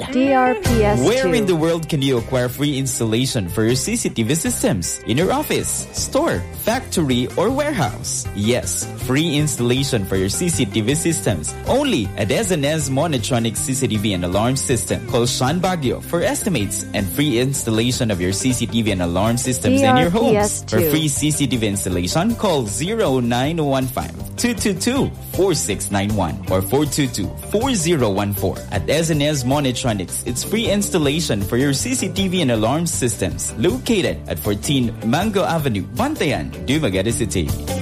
DRPS2. Where in the world can you acquire free installation for your CCTV systems? In your office, store, factory, or warehouse? Yes, free installation for your CCTV systems. Only at S&S Monitronix CCTV and Alarm System. Call Sean Baguio for estimates and free installation of your CCTV and alarm systems in your homes. For free CCTV installation, call 0915 222 4691 or 422 4014. At S&S Monitronix, it's free installation for your CCTV and alarm systems located at 14 Mango Avenue, Bantayan, Dumaguete City.